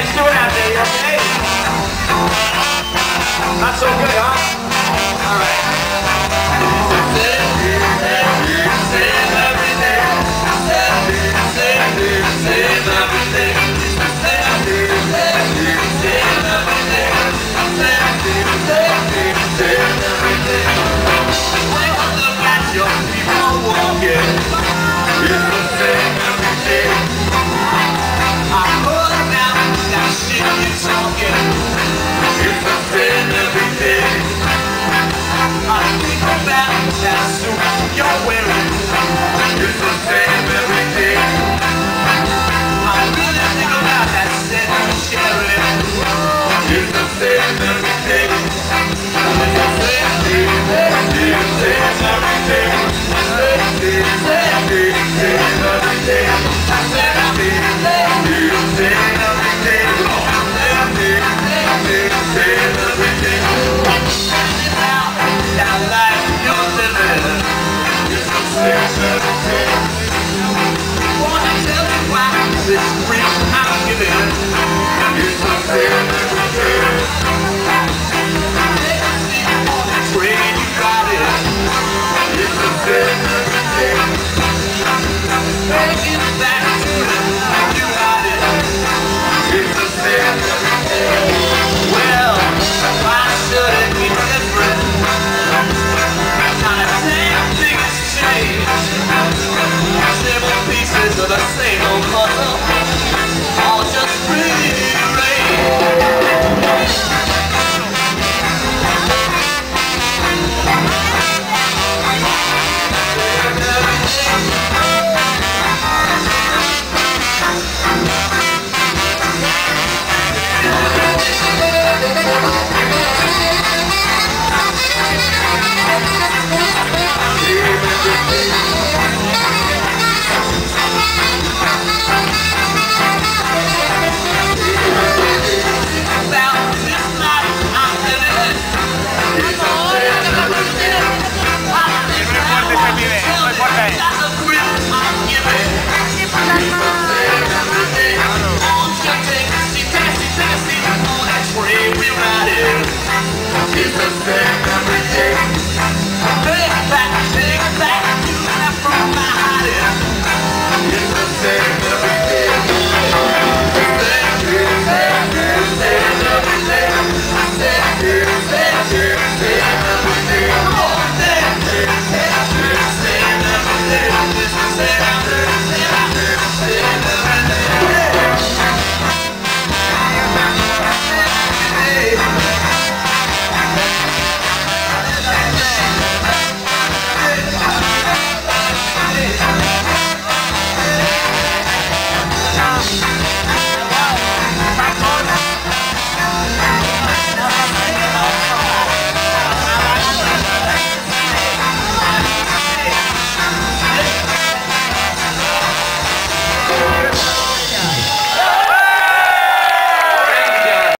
Out there, okay? Not so good, huh? All right. This week say no more.